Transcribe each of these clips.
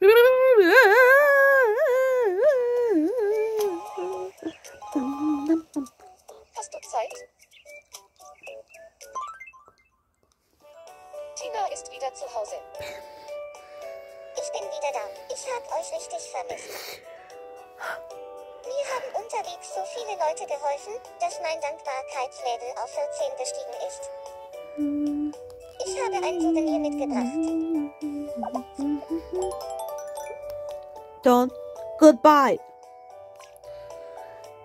Hast du Zeit? Tina ist wieder zu Hause. Ich bin wieder da. Ich hab euch richtig vermisst. Mir haben unterwegs so viele Leute geholfen, dass mein Dankbarkeitslevel auf 14 gestiegen ist. Ich habe ein Souvenir mitgebracht. Dann goodbye.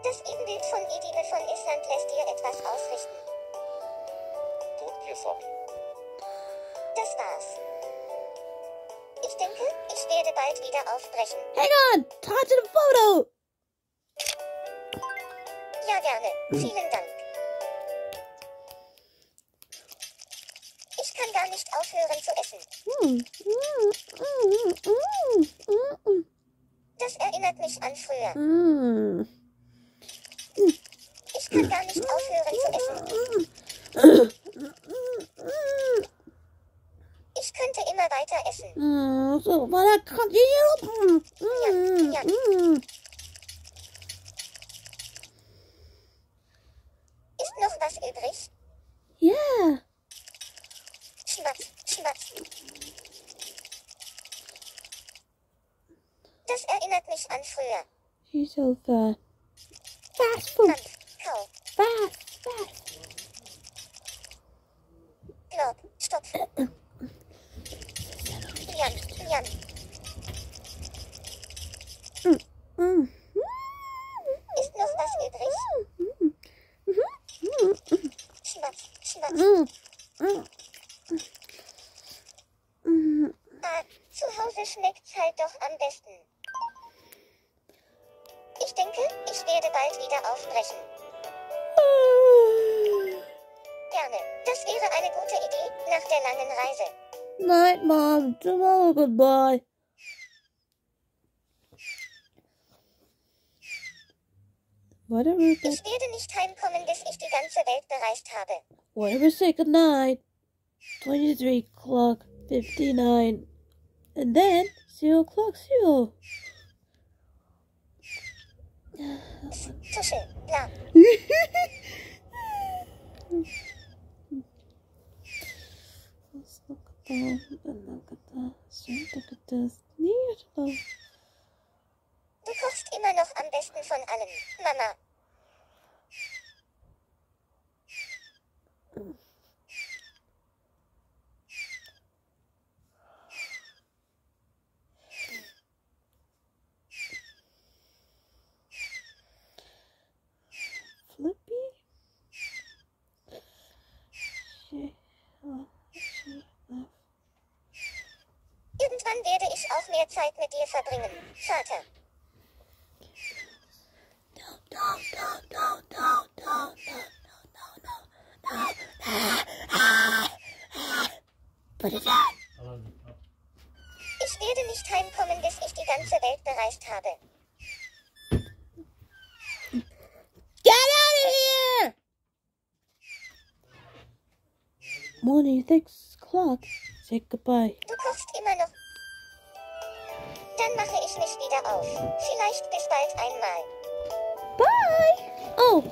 Das Ebenbild von Edile von Island lässt dir etwas ausrichten. Tut mir sorry. Das war's. Ich denke, ich werde bald wieder aufbrechen. Hang on. Time to the photo. Ja, gerne. Vielen Dank. Ich kann gar nicht aufhören zu essen. Mm, mm, mm, mm, mm, Das erinnert mich an früher. mm. Ich kann gar nicht aufhören zu essen. Ich könnte immer weiter essen. Mm, so, but I continue. Mm, Ja, mm. Ist noch was übrig? Yeah. Schmatz, schmatz. Das erinnert mich an früher. She's over. Was? Fünf. Was? Was? Glob. Stopp. Jan. Jan. Ist noch was übrig? Schnapp, schnapp. Ah, zu Hause schmeckt's halt doch am besten denke, ich werde bald wieder aufbrechen. Gerne. Das wäre eine gute Idee nach der langen Reise. Night, Mom. Tomorrow, goodbye. Whatever. Ich werde nicht heimkommen, bis ich die ganze Welt bereist habe. Whatever, say goodnight. 23 o'clock 59. And then 0 o'clock 0. this. Neat. Oh. Du kochst immer noch am besten von allen, Mama. Dann werde ich auch mehr Zeit mit dir verbringen, Vater. Ich werde nicht heimkommen, bis ich die ganze Welt bereist habe. Get out of here! Morning, six o'clock. Say goodbye. Du kochst dann mache ich mich wieder auf. Vielleicht bis bald einmal. Bye! Oh,